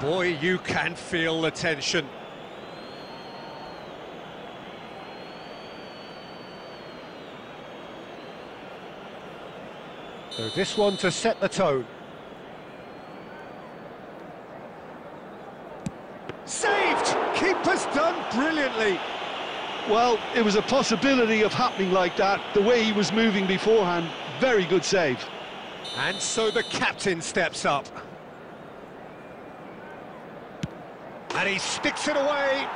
Boy, you can feel the tension. So this one to set the tone. Saved! Keeper's done brilliantly. Well, it was a possibility of happening like that, the way he was moving beforehand. Very good save. And so the captain steps up. And he sticks it away.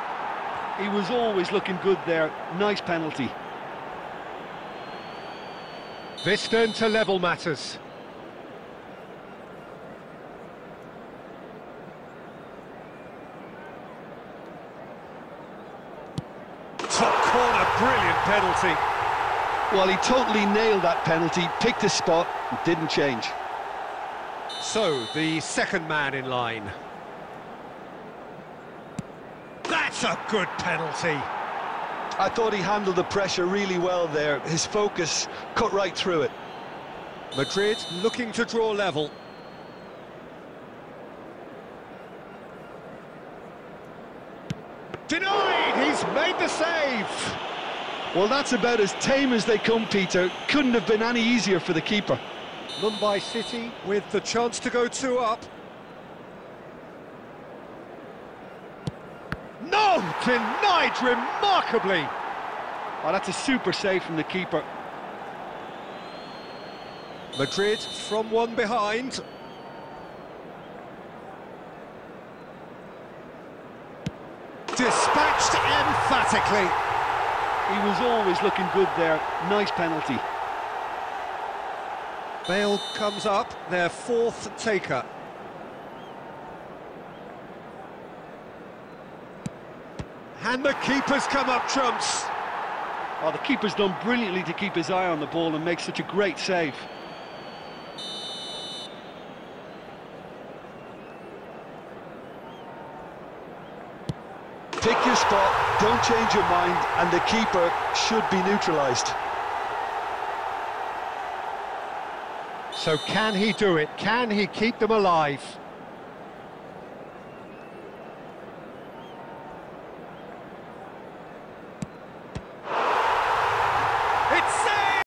He was always looking good there. Nice penalty. This turn to level matters. Top corner, brilliant penalty. Well, he totally nailed that penalty, picked his spot, didn't change. So, the second man in line. That's a good penalty. I thought he handled the pressure really well there. His focus cut right through it. Madrid looking to draw level. Denied! He's made the save! Well, that's about as tame as they come, Peter. Couldn't have been any easier for the keeper. Mumbai City with the chance to go two up. No! Denied remarkably! Oh, that's a super save from the keeper. Madrid from one behind. Dispatched emphatically. He was always looking good there. Nice penalty. Bale comes up, their fourth taker. And the keeper's come up trumps. Oh, the keeper's done brilliantly to keep his eye on the ball and make such a great save. Pick your spot, don't change your mind, and the keeper should be neutralised. So can he do it? Can he keep them alive? It's